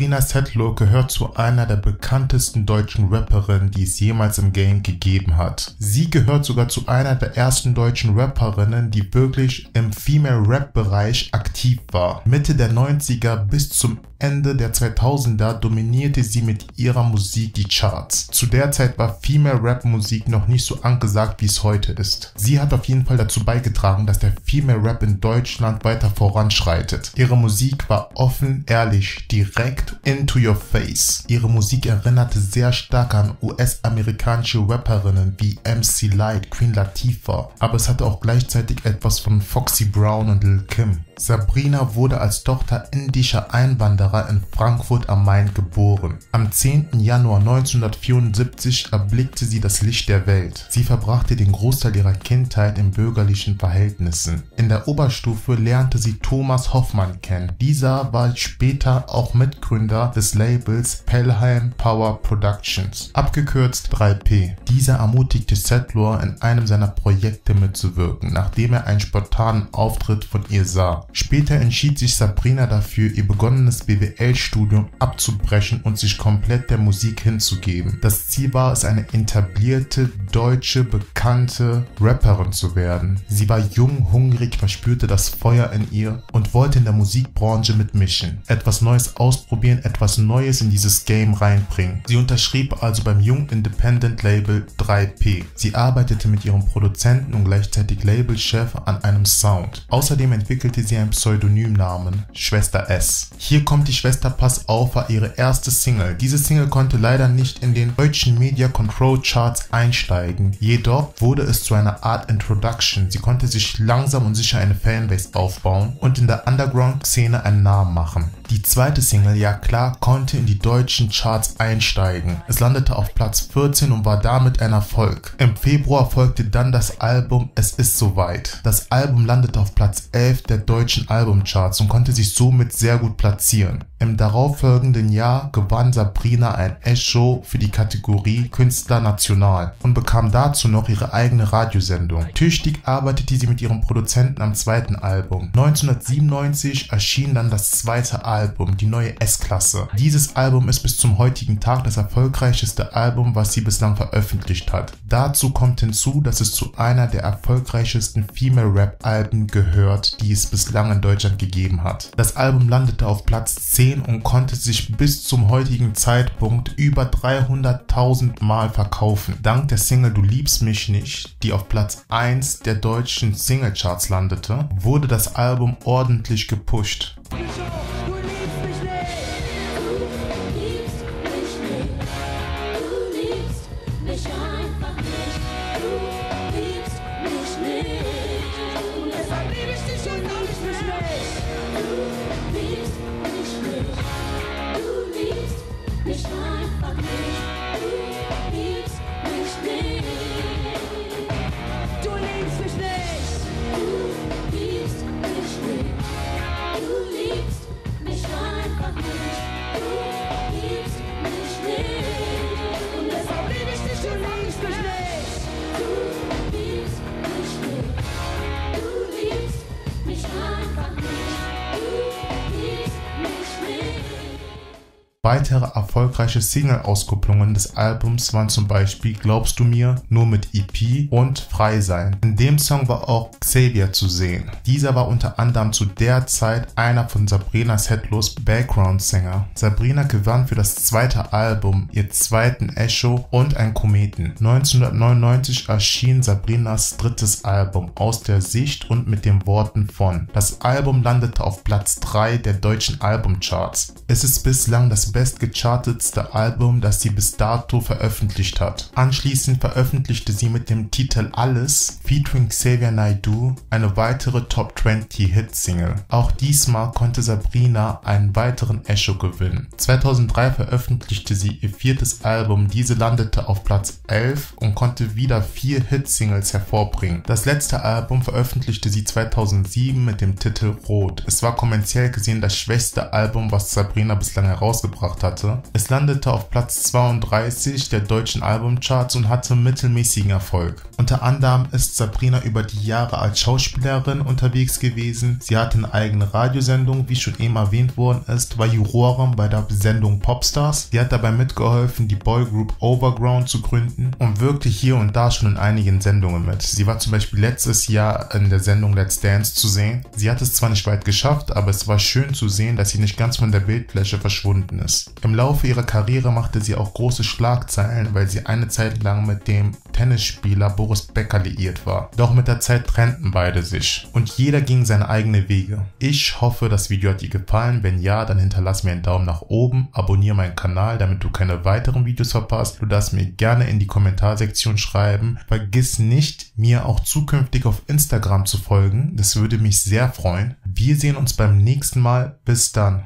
Sabrina Settler gehört zu einer der bekanntesten deutschen Rapperinnen, die es jemals im Game gegeben hat. Sie gehört sogar zu einer der ersten deutschen Rapperinnen, die wirklich im Female Rap Bereich aktiv war. Mitte der 90er bis zum Ende der 2000er dominierte sie mit ihrer Musik die Charts. Zu der Zeit war Female Rap Musik noch nicht so angesagt, wie es heute ist. Sie hat auf jeden Fall dazu beigetragen, dass der Female Rap in Deutschland weiter voranschreitet. Ihre Musik war offen, ehrlich, direkt into your face. Ihre Musik erinnerte sehr stark an US-amerikanische Rapperinnen wie MC Light, Queen Latifah, aber es hatte auch gleichzeitig etwas von Foxy Brown und Lil Kim. Sabrina wurde als Tochter indischer Einwanderer in Frankfurt am Main geboren. Am 10. Januar 1974 erblickte sie das Licht der Welt. Sie verbrachte den Großteil ihrer Kindheit in bürgerlichen Verhältnissen. In der Oberstufe lernte sie Thomas Hoffmann kennen. Dieser war später auch Mitgründer des Labels Pelheim Power Productions, abgekürzt 3P. Dieser ermutigte Settler in einem seiner Projekte mitzuwirken, nachdem er einen spontanen Auftritt von ihr sah. Später entschied sich Sabrina dafür, ihr begonnenes BWL-Studium abzubrechen und sich komplett der Musik hinzugeben. Das Ziel war es, eine etablierte, deutsche, bekannte Rapperin zu werden. Sie war jung, hungrig, verspürte das Feuer in ihr und wollte in der Musikbranche mitmischen. Etwas Neues ausprobieren, etwas Neues in dieses Game reinbringen. Sie unterschrieb also beim jungen Independent Label 3P. Sie arbeitete mit ihrem Produzenten und gleichzeitig Labelchef an einem Sound. Außerdem entwickelte sie einen Pseudonymnamen, Schwester S. Hier kommt die Schwester Pass war ihre erste Single. Diese Single konnte leider nicht in den deutschen Media Control Charts einsteigen, jedoch wurde es zu einer Art Introduction. Sie konnte sich langsam und sicher eine Fanbase aufbauen und in der Underground-Szene einen Namen machen. Die zweite Single, ja klar, konnte in die deutschen Charts einsteigen. Es landete auf Platz 14 und war damit ein Erfolg. Im Februar folgte dann das Album Es ist soweit. Das Album landete auf Platz 11 der deutschen Albumcharts und konnte sich somit sehr gut platzieren. Im darauffolgenden Jahr gewann Sabrina ein Echo für die Kategorie Künstler National und bekam dazu noch ihre eigene Radiosendung. Tüchtig arbeitete sie mit ihrem Produzenten am zweiten Album. 1997 erschien dann das zweite Album, die neue S-Klasse. Dieses Album ist bis zum heutigen Tag das erfolgreichste Album, was sie bislang veröffentlicht hat. Dazu kommt hinzu, dass es zu einer der erfolgreichsten Female Rap Alben gehört, die es bislang in Deutschland gegeben hat. Das Album landete auf Platz 10 gesehen und konnte sich bis zum heutigen Zeitpunkt über 300.000 Mal verkaufen. Dank der Single Du liebst mich nicht, die auf Platz 1 der deutschen Singlecharts landete, wurde das Album ordentlich gepusht. Weitere erfolgreiche Single-Auskopplungen des Albums waren zum Beispiel Glaubst du mir, nur mit EP und Frei sein. In dem Song war auch Xavier zu sehen. Dieser war unter anderem zu der Zeit einer von Sabrina Settlos Background-Sänger. Sabrina gewann für das zweite Album ihr zweiten Echo und ein Kometen. 1999 erschien Sabrinas drittes Album aus der Sicht und mit den Worten von. Das Album landete auf Platz 3 der deutschen Albumcharts. Es ist bislang das bestgechartetste Album, das sie bis dato veröffentlicht hat. Anschließend veröffentlichte sie mit dem Titel Alles featuring Xavier Naidoo eine weitere Top 20 Hit Single. Auch diesmal konnte Sabrina einen weiteren Echo gewinnen. 2003 veröffentlichte sie ihr viertes Album, diese landete auf Platz 11 und konnte wieder vier Hit-Singles hervorbringen. Das letzte Album veröffentlichte sie 2007 mit dem Titel Rot. Es war kommerziell gesehen das schwächste Album, was Sabrina bislang herausgebracht gebracht hatte. Es landete auf Platz 32 der deutschen Albumcharts und hatte mittelmäßigen Erfolg. Unter anderem ist Sabrina über die Jahre als Schauspielerin unterwegs gewesen. Sie hatte eine eigene Radiosendung, wie schon eben erwähnt worden ist, war Jurorin bei der Sendung Popstars. Sie hat dabei mitgeholfen, die Boygroup Overground zu gründen und wirkte hier und da schon in einigen Sendungen mit. Sie war zum Beispiel letztes Jahr in der Sendung Let's Dance zu sehen. Sie hat es zwar nicht weit geschafft, aber es war schön zu sehen, dass sie nicht ganz von der Bildfläche verschwunden ist. Im Laufe ihrer Karriere machte sie auch große Schlagzeilen, weil sie eine Zeit lang mit dem Tennisspieler Boris Becker liiert war. Doch mit der Zeit trennten beide sich und jeder ging seine eigene Wege. Ich hoffe, das Video hat dir gefallen. Wenn ja, dann hinterlass mir einen Daumen nach oben, abonniere meinen Kanal, damit du keine weiteren Videos verpasst. Du darfst mir gerne in die Kommentarsektion schreiben. Vergiss nicht, mir auch zukünftig auf Instagram zu folgen. Das würde mich sehr freuen. Wir sehen uns beim nächsten Mal. Bis dann.